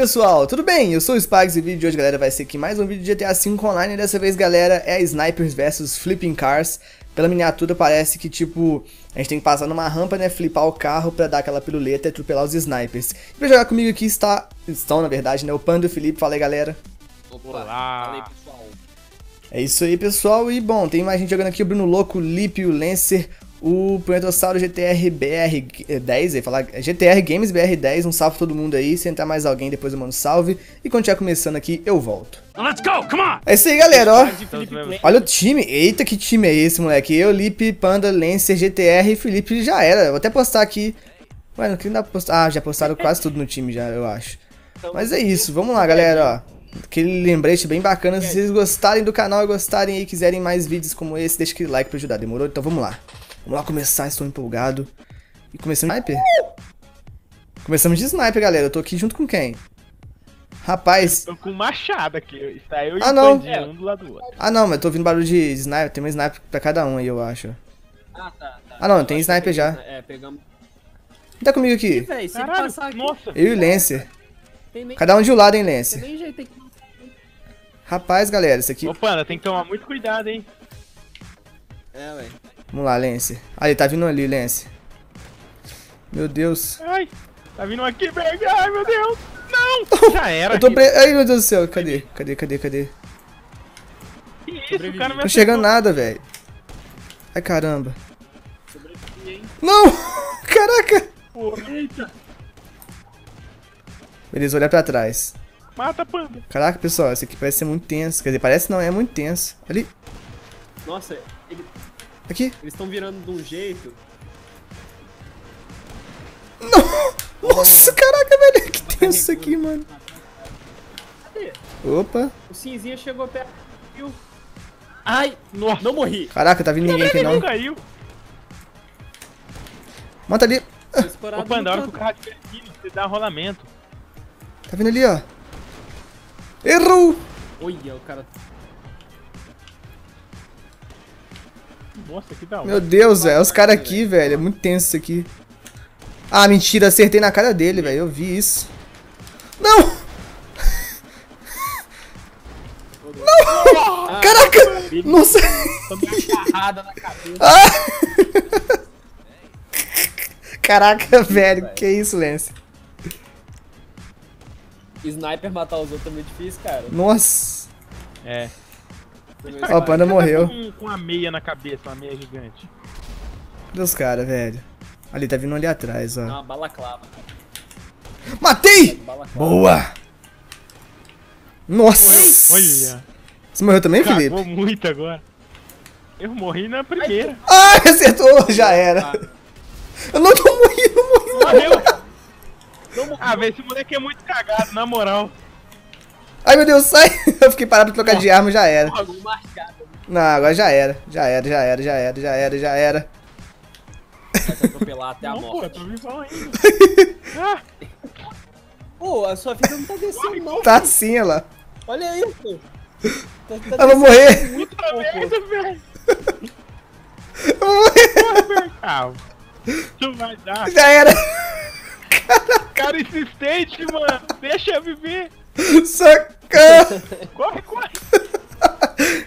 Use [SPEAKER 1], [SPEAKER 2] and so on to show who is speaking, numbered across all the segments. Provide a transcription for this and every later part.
[SPEAKER 1] pessoal, tudo bem? Eu sou o Spags e o vídeo de hoje, galera, vai ser aqui mais um vídeo de GTA V Online. E dessa vez, galera, é Snipers vs Flipping Cars. Pela miniatura parece que, tipo, a gente tem que passar numa rampa, né, flipar o carro pra dar aquela piruleta e atropelar os snipers. E pra jogar comigo aqui está, estão, na verdade, né, o Pando e o Felipe. Fala aí, galera.
[SPEAKER 2] Olá. Fala aí, pessoal.
[SPEAKER 1] É isso aí, pessoal. E, bom, tem mais gente jogando aqui, o Bruno Louco, o Lipe, o Lancer, o Punhetossauro GTR BR10, ia falar GTR Games BR10, um salve pra todo mundo aí, se entrar mais alguém depois eu mando salve, e quando estiver começando aqui, eu volto.
[SPEAKER 2] Let's go, come on!
[SPEAKER 1] É isso aí, galera, ó. Olha o time, eita que time é esse, moleque, eu, Lipe, Panda, Lancer, GTR e Felipe já era, vou até postar aqui, Mano, que não dá pra postar, ah, já postaram quase tudo no time já, eu acho. Mas é isso, vamos lá, galera, ó. Aquele lembrete bem bacana, se vocês gostarem do canal e gostarem e quiserem mais vídeos como esse, deixa aquele like pra ajudar, demorou? Então vamos lá. Vamos lá começar, estou empolgado. E começamos de sniper. Começamos de sniper, galera. Eu tô aqui junto com quem? Rapaz.
[SPEAKER 2] Eu tô com machado aqui. Está eu e
[SPEAKER 1] ah, não.
[SPEAKER 2] um do lado do outro.
[SPEAKER 1] Ah, não, mas eu tô ouvindo barulho de sniper. Tem uma sniper pra cada um aí, eu acho.
[SPEAKER 3] Ah, tá, tá.
[SPEAKER 1] Ah, não, tem sniper já.
[SPEAKER 3] É, pegamos.
[SPEAKER 1] Quem tá comigo aqui?
[SPEAKER 3] Véi, se
[SPEAKER 2] Caralho,
[SPEAKER 3] passar aqui,
[SPEAKER 2] nossa.
[SPEAKER 1] Eu e o Lancer.
[SPEAKER 3] tem
[SPEAKER 1] Cada um de um lado, hein,
[SPEAKER 3] tem
[SPEAKER 1] Lancer.
[SPEAKER 3] nem jeito aqui.
[SPEAKER 1] Rapaz, galera, isso aqui...
[SPEAKER 2] Panda, tem que tomar muito cuidado, hein?
[SPEAKER 3] É, velho.
[SPEAKER 1] Vamos lá, Lancer. Ali, tá vindo ali, Lancer. Meu Deus.
[SPEAKER 2] Ai, tá vindo aqui, velho. Ai, meu Deus. Não! Já era.
[SPEAKER 1] Eu tô pre... Ai, meu Deus do céu. Cadê? Cadê, cadê, cadê?
[SPEAKER 2] Que isso, o cara
[SPEAKER 1] Não tô chegando nada, velho. Ai, caramba.
[SPEAKER 3] Sobrevivi, hein?
[SPEAKER 1] Não! Caraca!
[SPEAKER 2] Porra. Eita.
[SPEAKER 1] Beleza, olhar pra trás.
[SPEAKER 2] Mata, Panda.
[SPEAKER 1] Caraca, pessoal, esse aqui parece ser muito tenso. Quer dizer, parece não, é muito tenso. Ali,
[SPEAKER 3] Nossa, ele-
[SPEAKER 1] aqui.
[SPEAKER 3] eles estão virando de um jeito.
[SPEAKER 1] Nossa, caraca, velho. Que tenso isso aqui, mano.
[SPEAKER 3] Cadê?
[SPEAKER 1] Opa.
[SPEAKER 3] O cinzinha chegou perto. Viu? Ai,
[SPEAKER 2] Nossa.
[SPEAKER 3] não morri.
[SPEAKER 1] Caraca, tá vindo ninguém aqui
[SPEAKER 2] Não
[SPEAKER 1] não.
[SPEAKER 2] caiu.
[SPEAKER 1] Mata ali.
[SPEAKER 2] Ô, Panda, a hora que o carro estiver aqui, você dá rolamento.
[SPEAKER 1] Tá vindo ali, ó. Errou!
[SPEAKER 3] Olha, o cara.
[SPEAKER 2] Nossa, que da hora.
[SPEAKER 1] Meu Deus, velho. Os caras aqui, velho. É muito tenso isso aqui. Ah, mentira. Acertei na cara dele, velho. Eu vi isso. Não! Não! Caraca! Nossa!
[SPEAKER 3] Tomei uma carrada na cabeça.
[SPEAKER 1] Ah! Caraca, velho. Que isso, Lance?
[SPEAKER 3] Sniper matar os outros é muito difícil, cara.
[SPEAKER 1] Nossa.
[SPEAKER 2] É.
[SPEAKER 1] Ó, o panda morreu.
[SPEAKER 2] Com, com uma meia na cabeça, uma meia gigante.
[SPEAKER 1] Deus, cara, velho. Ali, tá vindo ali atrás,
[SPEAKER 3] É
[SPEAKER 1] ó.
[SPEAKER 3] uma balaclava.
[SPEAKER 1] Matei!
[SPEAKER 3] Balaclava.
[SPEAKER 1] Boa! Nossa!
[SPEAKER 2] Olha.
[SPEAKER 1] Você morreu também, Felipe?
[SPEAKER 2] Cagou muito agora. Eu morri na primeira.
[SPEAKER 1] Ah, acertou! Já era. Eu não tô morrendo, não morri, não.
[SPEAKER 2] Morreu. Ah, velho, esse moleque é muito cagado, na moral.
[SPEAKER 1] Ai, meu Deus, sai! Eu fiquei parado pra trocar de arma, já era.
[SPEAKER 3] Porra.
[SPEAKER 1] Não, agora já era. Já era, já era, já era, já era, já era.
[SPEAKER 3] Vai te atropelar até a
[SPEAKER 2] Não, pô,
[SPEAKER 3] morte.
[SPEAKER 2] tô vivão ainda. ah,
[SPEAKER 3] Pô, a sua vida não tá descendo, não.
[SPEAKER 1] Tá assim, olha lá.
[SPEAKER 3] Olha isso. Tá, tá
[SPEAKER 1] Eu vou morrer.
[SPEAKER 3] muito
[SPEAKER 2] merda, velho.
[SPEAKER 1] Eu vou morrer.
[SPEAKER 2] Ah, não vai dar.
[SPEAKER 1] Já era.
[SPEAKER 2] Cara insistente, mano. Deixa eu viver.
[SPEAKER 1] Socorro.
[SPEAKER 2] Corre, corre.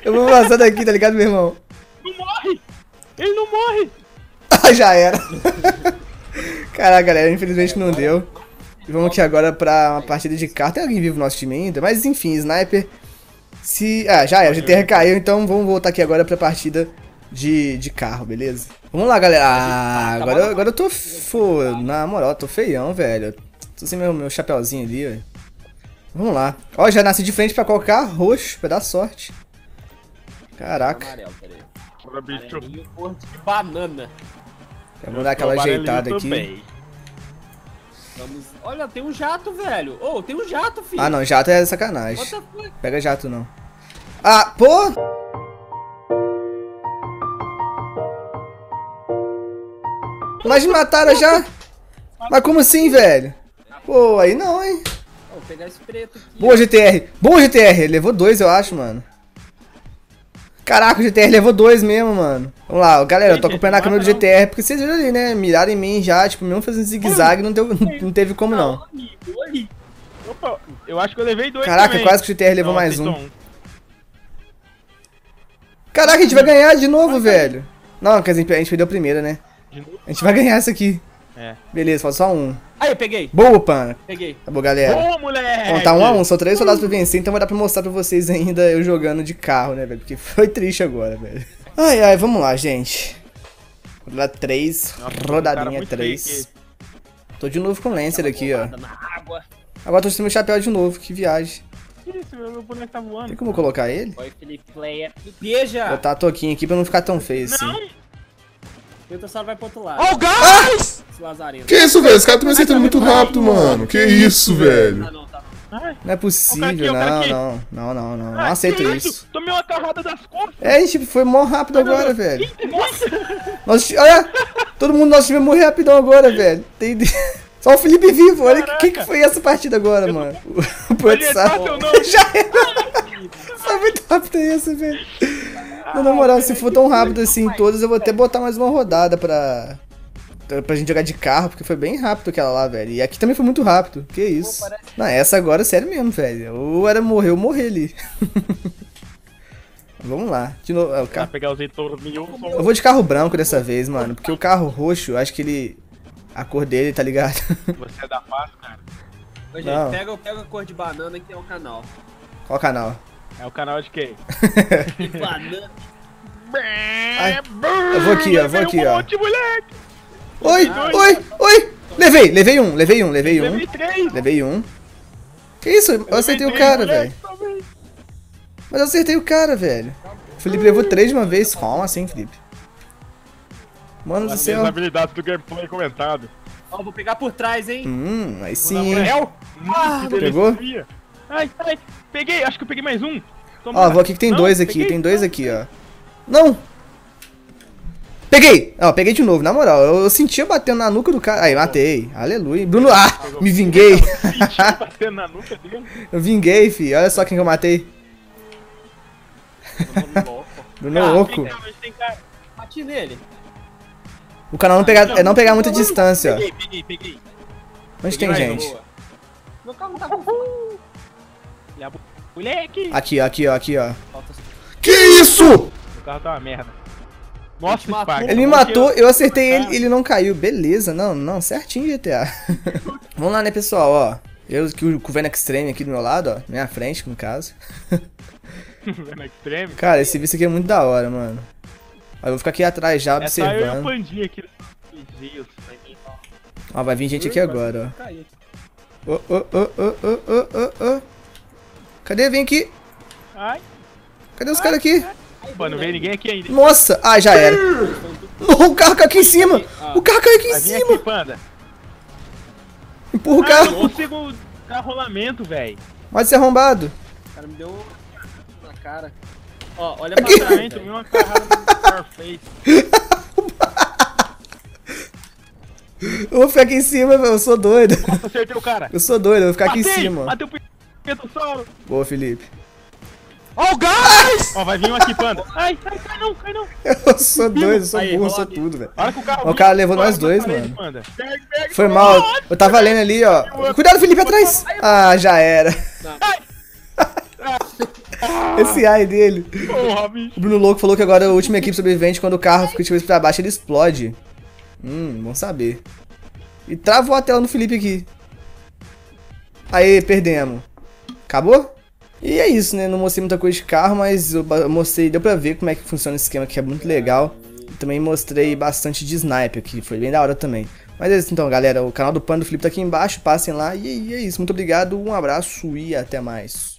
[SPEAKER 1] Eu vou vazar daqui, tá ligado, meu irmão?
[SPEAKER 2] Não morre. Ele não morre.
[SPEAKER 1] Ah, já era. Caraca, galera, infelizmente não deu. E vamos aqui agora pra uma partida de carro. Tem alguém vivo no nosso time ainda? Mas enfim, sniper. Se. Ah, já era, o GTR caiu, então vamos voltar aqui agora pra partida de, de carro, beleza? Vamos lá, galera. Ah, agora, eu- agora eu tô. Fô, na moral, eu tô feião, velho. Tô sem meu, meu chapéuzinho ali, velho. Vamos lá. Ó, já nasci de frente pra colocar roxo, pra dar sorte. Caraca.
[SPEAKER 3] Amarelo, peraí.
[SPEAKER 2] Bora, bicho.
[SPEAKER 3] Amarelinho de banana.
[SPEAKER 1] Eu vou dar aquela ajeitada aqui.
[SPEAKER 3] Vamos. Olha, tem um jato, velho. Ô, tem um jato, filho.
[SPEAKER 1] Ah, não, jato é sacanagem. Pega jato não. Ah, pô! Mas me mataram já? Mas como assim, velho? Pô, aí não, hein?
[SPEAKER 3] Pegar esse preto aqui.
[SPEAKER 1] Boa, GTR. Boa, GTR. Levou dois, eu acho, mano. Caraca, o GTR levou dois mesmo, mano. Vamos lá, galera, eu tô acompanhando a câmera do GTR, porque vocês viram ali, né? Miraram em mim já, tipo, mesmo fazendo zigue-zague, não, deu, não teve como não.
[SPEAKER 2] Oh, eu acho que eu levei dois
[SPEAKER 1] Caraca,
[SPEAKER 2] também.
[SPEAKER 1] quase que o GTR levou
[SPEAKER 2] Não,
[SPEAKER 1] mais um. Caraca, a gente vai ganhar de novo, velho. Não, quer dizer, a gente perdeu a primeira, né? A gente vai ganhar essa aqui.
[SPEAKER 2] É.
[SPEAKER 1] Beleza, falta só um.
[SPEAKER 3] Aí, eu peguei.
[SPEAKER 1] Boa, pana.
[SPEAKER 3] Peguei.
[SPEAKER 1] Tá bom, galera.
[SPEAKER 2] Boa, moleque!
[SPEAKER 1] Bom, tá um a um, são três soldados pra vencer, então vai dar pra mostrar pra vocês ainda eu jogando de carro, né, velho? Porque foi triste agora, velho. Ai, ai, vamos lá, gente. Rodada 3,
[SPEAKER 2] Nossa, cara
[SPEAKER 1] rodadinha
[SPEAKER 2] muito
[SPEAKER 1] 3.
[SPEAKER 2] fake
[SPEAKER 1] Tô de novo com o Lancer aqui, ó. Agora tô sem meu chapéu de novo, que viagem.
[SPEAKER 2] Que isso, meu, boneco tá
[SPEAKER 1] Tem
[SPEAKER 2] voando.
[SPEAKER 1] como eu colocar ele?
[SPEAKER 3] Oi, Felipe Player. Beija.
[SPEAKER 1] Botar a toquinha aqui pra não ficar tão feio assim.
[SPEAKER 2] Não!
[SPEAKER 3] O Tentossauro vai pro outro lado.
[SPEAKER 2] Ó o gás!
[SPEAKER 4] Que isso, velho? Esse cara tá me acertando muito rápido, mano. Que isso, velho?
[SPEAKER 3] Não, tá.
[SPEAKER 1] Não é possível, não, não, não, não, não. Aceito isso.
[SPEAKER 2] Tomei uma carrada das costas.
[SPEAKER 1] É, a gente foi mó rápido agora, velho.
[SPEAKER 2] Nossa!
[SPEAKER 1] Olha, todo mundo time vai morrer rapidão agora, velho. Tem... Só o Felipe vivo, olha o que, que foi essa partida agora, mano. O,
[SPEAKER 2] é ou não?
[SPEAKER 1] Já era. Foi muito rápido esse, velho. Não, na moral, se for tão rápido assim todas, eu vou até botar mais uma rodada pra. Pra gente jogar de carro, porque foi bem rápido aquela lá, velho. E aqui também foi muito rápido. Que isso?
[SPEAKER 3] Pô, parece-
[SPEAKER 1] Não, essa agora é sério mesmo, velho. Ou era morrer ou morrer ali. Vamos lá. De novo, é, o carro.
[SPEAKER 2] pegar os.
[SPEAKER 1] Eu vou de carro branco dessa vez, mano. Porque o carro roxo, eu acho que ele. A cor dele, tá ligado?
[SPEAKER 2] Você é da paz, cara.
[SPEAKER 3] Ô, gente,
[SPEAKER 1] Não.
[SPEAKER 3] pega, pega a cor de banana que é o canal.
[SPEAKER 1] Qual canal?
[SPEAKER 2] É o canal de quem?
[SPEAKER 1] Ai, eu vou aqui, ó, vou aqui, ó. Oi, oi, oi! Levei, levei um, levei um, levei um.
[SPEAKER 2] Levei três!
[SPEAKER 1] Levei um. Que isso? Eu acertei o cara, velho. Mas eu acertei o cara, velho. O Felipe levou três de uma vez. Como assim, Felipe? Mano do céu.
[SPEAKER 2] habilidades do gameplay comentado.
[SPEAKER 3] Ó, vou pegar por trás, hein?
[SPEAKER 1] Hum, aí sim,
[SPEAKER 3] Ah,
[SPEAKER 1] pegou?
[SPEAKER 2] delícia. Ai, ai, peguei, acho que eu peguei mais um. Toma.
[SPEAKER 1] Ó, vou aqui que tem
[SPEAKER 2] Não,
[SPEAKER 1] dois aqui,
[SPEAKER 2] peguei.
[SPEAKER 1] tem dois aqui, ó. Não! Peguei! Ó, peguei de novo, na moral. Eu, eu sentia batendo na nuca do cara. Aí, matei. Aleluia. Bruno, ah! Me vinguei.
[SPEAKER 2] Sentiu batendo na nuca dele.
[SPEAKER 1] Eu vinguei, fi. Olha só quem que eu matei. Bruno
[SPEAKER 2] Ah,
[SPEAKER 1] louco.
[SPEAKER 2] cara.
[SPEAKER 3] Bati nele.
[SPEAKER 1] O canal não pegar, é não pegar muita distância, ó.
[SPEAKER 2] Peguei, peguei, peguei.
[SPEAKER 1] Onde
[SPEAKER 2] Peguei
[SPEAKER 1] tem gente?
[SPEAKER 3] Boa. Meu carro tá com
[SPEAKER 2] E a bu- Moleque!
[SPEAKER 1] Aqui, ó, aqui, ó, aqui, ó.
[SPEAKER 3] falta.
[SPEAKER 4] Que isso?
[SPEAKER 2] O carro tá uma merda. Nossa,
[SPEAKER 3] Ele matou.
[SPEAKER 1] Ele me matou, eu acertei ele, ele não caiu. Beleza, não, não, certinho GTA. Vamos lá, né, pessoal, ó. Eu que com o Venom Extreme aqui do meu lado, ó. Minha frente, no caso.
[SPEAKER 2] Extreme.
[SPEAKER 1] Cara, esse vídeo aqui é muito da hora, mano. Ó, eu vou ficar aqui atrás já,
[SPEAKER 2] É só eu e o
[SPEAKER 1] observando.
[SPEAKER 2] Pandinha aqui. Deus.
[SPEAKER 1] Ó, vai vir gente aqui agora, ó. Ô, ô, ô, ô, ô, ô, ô, ô. Cadê? Vem aqui.
[SPEAKER 2] Ai,
[SPEAKER 1] Cadê os caras aqui?
[SPEAKER 2] pô, não veio ninguém aqui ainda.
[SPEAKER 1] Nossa! Ah, já era. O carro caiu aqui em cima. O carro caiu aqui em
[SPEAKER 2] aqui,
[SPEAKER 1] cima.
[SPEAKER 2] panda.
[SPEAKER 1] Empurra o
[SPEAKER 2] Ah, eu
[SPEAKER 1] carro.
[SPEAKER 2] não consigo dar rolamento, velho.
[SPEAKER 1] Pode ser arrombado.
[SPEAKER 3] O cara me deu na cara. Ó, olha pra
[SPEAKER 1] Aqui.
[SPEAKER 3] trás.
[SPEAKER 2] Também tomei uma carrada no Scarface.
[SPEAKER 1] Eu vou ficar aqui em cima, eu sou doido.
[SPEAKER 2] Nossa, acertei o cara.
[SPEAKER 1] Eu sou doido, eu vou ficar aqui em cima.
[SPEAKER 2] Matei o Petossauro.
[SPEAKER 1] Boa, Felipe.
[SPEAKER 2] Ó o gás! Ó, vai vir um aqui, panda. Ai, ai, cai não, cai não.
[SPEAKER 1] Eu sou doido, eu sou
[SPEAKER 3] Aí,
[SPEAKER 1] burro, eu sou tudo, velho.
[SPEAKER 2] A hora que o carro
[SPEAKER 1] O cara levou nós dois, mano.
[SPEAKER 2] Panda. Pega, pega,
[SPEAKER 1] Foi mal, eu tava lendo ali, ó. Cuidado, Felipe, atrás! Ah, já era. Esse ai dele.
[SPEAKER 2] Porra, bicho.
[SPEAKER 1] O Bruno Louco falou que agora a última equipe sobrevivente, quando o carro fica de cabeça pra baixo, ele explode. Hum, bom saber. E travou a tela no Felipe aqui. Aí, perdemos. Acabou? E é isso, né? Não mostrei muita coisa de carro, mas eu mostrei, deu pra ver como é que funciona esse esquema que é muito legal. Também mostrei bastante de sniper, que foi bem da hora também. Mas é isso então, galera. O canal do Pano do Felipe tá aqui embaixo, passem lá. E é isso, muito obrigado, um abraço e até mais.